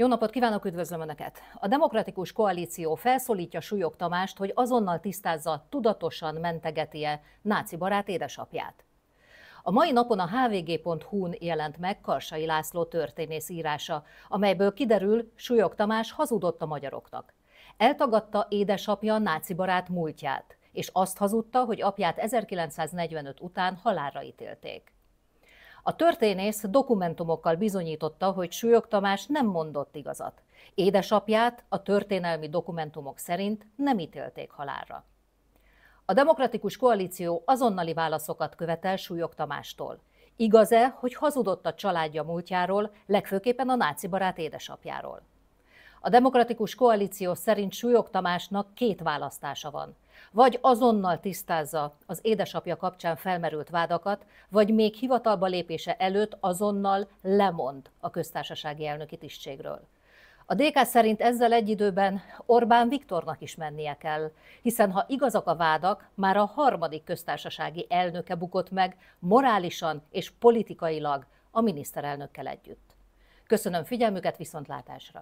Jó napot kívánok, üdvözlöm Önöket! A Demokratikus Koalíció felszólítja Súlyog Tamást, hogy azonnal tisztázza, tudatosan mentegeti-e náci barát édesapját. A mai napon a hvg.hu-n jelent meg Karsai László történész írása, amelyből kiderül, Súlyog Tamás hazudott a magyaroknak. Eltagadta édesapja náci barát múltját, és azt hazudta, hogy apját 1945 után halálra ítélték. A történész dokumentumokkal bizonyította, hogy Súlyog Tamás nem mondott igazat. Édesapját a történelmi dokumentumok szerint nem ítélték halálra. A Demokratikus Koalíció azonnali válaszokat követel Súlyog Tamástól. Igaz-e, hogy hazudott a családja múltjáról, legfőképpen a náci barát édesapjáról? A Demokratikus Koalíció szerint Súlyog Tamásnak két választása van. Vagy azonnal tisztázza az édesapja kapcsán felmerült vádakat, vagy még hivatalba lépése előtt azonnal lemond a köztársasági elnöki tisztségről. A DK szerint ezzel egy időben Orbán Viktornak is mennie kell, hiszen ha igazak a vádak, már a harmadik köztársasági elnöke bukott meg morálisan és politikailag a miniszterelnökkel együtt. Köszönöm figyelmüket viszontlátásra!